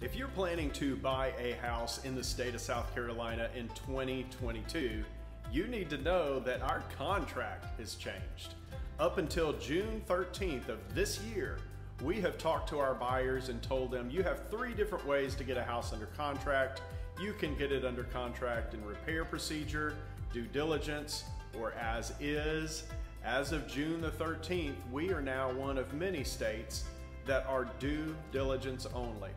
If you're planning to buy a house in the state of South Carolina in 2022, you need to know that our contract has changed. Up until June 13th of this year, we have talked to our buyers and told them you have three different ways to get a house under contract. You can get it under contract in repair procedure, due diligence, or as is. As of June the 13th, we are now one of many states that are due diligence only.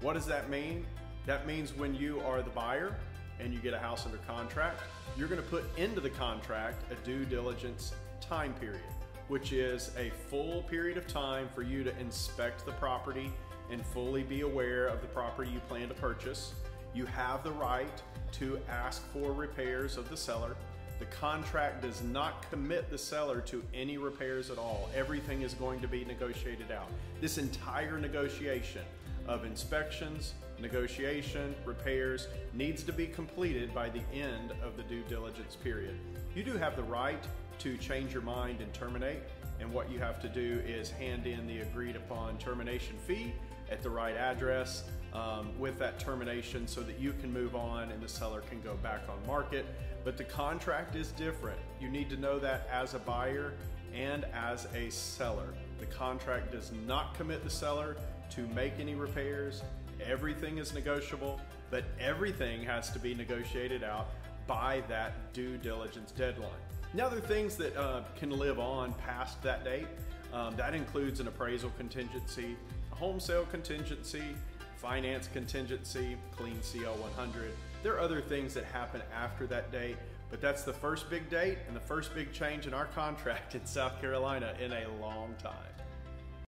What does that mean? That means when you are the buyer and you get a house under contract, you're going to put into the contract a due diligence time period, which is a full period of time for you to inspect the property and fully be aware of the property you plan to purchase. You have the right to ask for repairs of the seller. The contract does not commit the seller to any repairs at all. Everything is going to be negotiated out. This entire negotiation of inspections, negotiation, repairs needs to be completed by the end of the due diligence period. You do have the right to change your mind and terminate, and what you have to do is hand in the agreed upon termination fee at the right address um, with that termination so that you can move on and the seller can go back on market. But the contract is different. You need to know that as a buyer and as a seller. The contract does not commit the seller to make any repairs. Everything is negotiable, but everything has to be negotiated out by that due diligence deadline. Now, there are things that uh, can live on past that date. Um, that includes an appraisal contingency, a home sale contingency, finance contingency, clean CL 100. There are other things that happen after that date, but that's the first big date and the first big change in our contract in South Carolina in a long time.